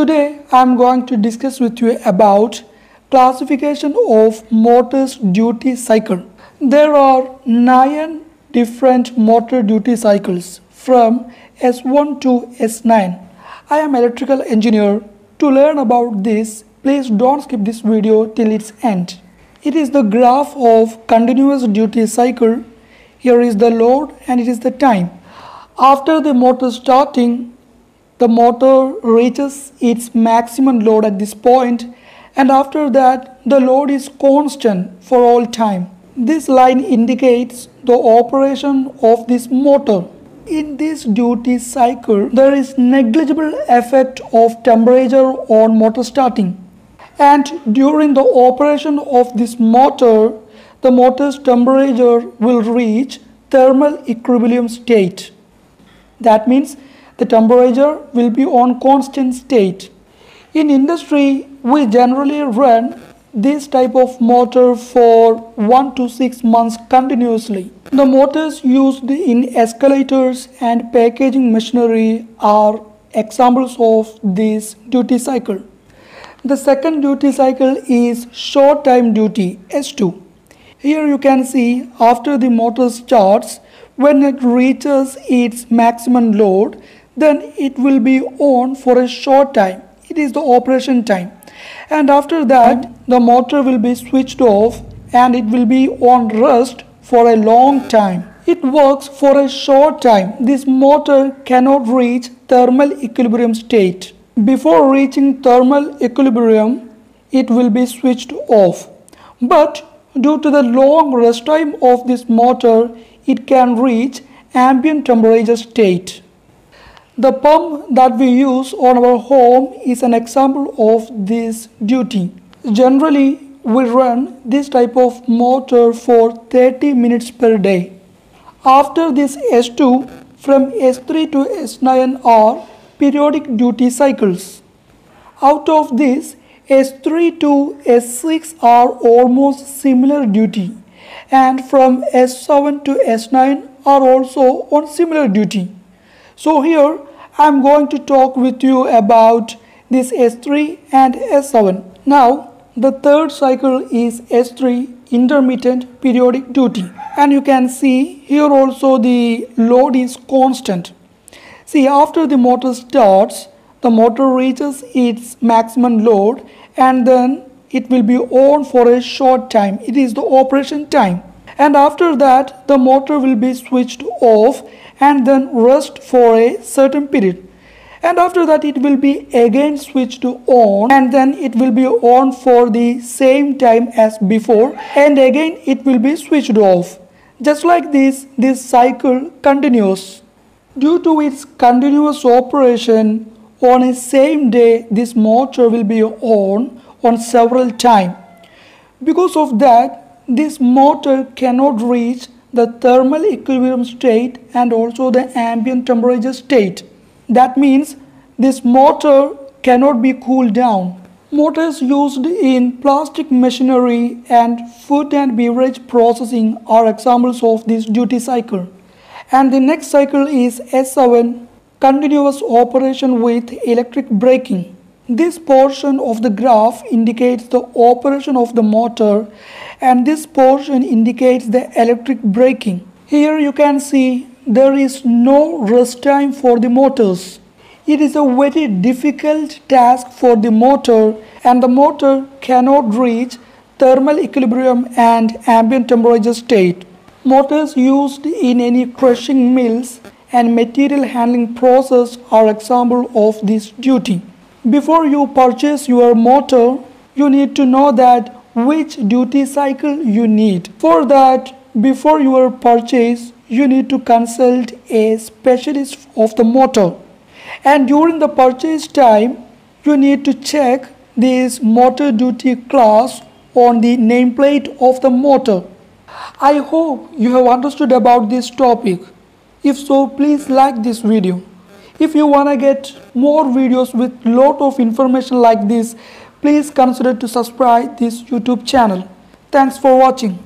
Today I am going to discuss with you about classification of motors duty cycle. There are 9 different motor duty cycles from S1 to S9. I am electrical engineer. To learn about this, please don't skip this video till its end. It is the graph of continuous duty cycle. Here is the load and it is the time. After the motor starting, the motor reaches its maximum load at this point and after that the load is constant for all time. This line indicates the operation of this motor. In this duty cycle, there is negligible effect of temperature on motor starting. And during the operation of this motor, the motor's temperature will reach thermal equilibrium state. That means the temperature will be on constant state. In industry, we generally run this type of motor for 1 to 6 months continuously. The motors used in escalators and packaging machinery are examples of this duty cycle. The second duty cycle is short time duty S2. Here you can see after the motor starts when it reaches its maximum load then it will be on for a short time. It is the operation time and after that the motor will be switched off and it will be on rest for a long time. It works for a short time. This motor cannot reach thermal equilibrium state. Before reaching thermal equilibrium, it will be switched off. But due to the long rest time of this motor, it can reach ambient temperature state. The pump that we use on our home is an example of this duty. Generally, we run this type of motor for 30 minutes per day. After this S2, from S3 to S9 are periodic duty cycles. Out of this, S3 to S6 are almost similar duty and from S7 to S9 are also on similar duty. So here I am going to talk with you about this S3 and S7. Now the third cycle is S3 intermittent periodic duty and you can see here also the load is constant. See after the motor starts the motor reaches its maximum load and then it will be on for a short time. It is the operation time and after that the motor will be switched off and then rest for a certain period. And after that it will be again switched on and then it will be on for the same time as before. And again it will be switched off. Just like this this cycle continues. Due to its continuous operation on a same day this motor will be on on several times because of that this motor cannot reach the thermal equilibrium state and also the ambient temperature state. That means this motor cannot be cooled down. Motors used in plastic machinery and food and beverage processing are examples of this duty cycle. And the next cycle is S7, continuous operation with electric braking. This portion of the graph indicates the operation of the motor and this portion indicates the electric braking. Here you can see there is no rest time for the motors. It is a very difficult task for the motor and the motor cannot reach thermal equilibrium and ambient temperature state. Motors used in any crushing mills and material handling process are example of this duty. Before you purchase your motor, you need to know that which duty cycle you need. For that, before your purchase, you need to consult a specialist of the motor. And during the purchase time, you need to check this motor duty class on the nameplate of the motor. I hope you have understood about this topic. If so, please like this video. If you want to get more videos with lot of information like this, please consider to subscribe this YouTube channel. Thanks for watching.